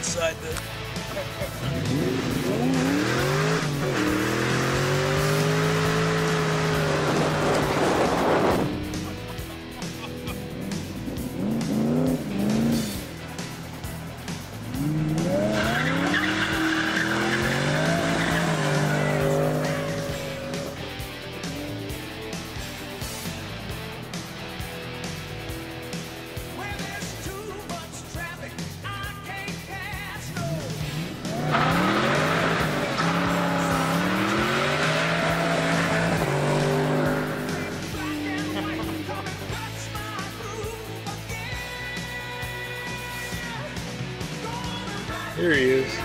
inside the. Here he is.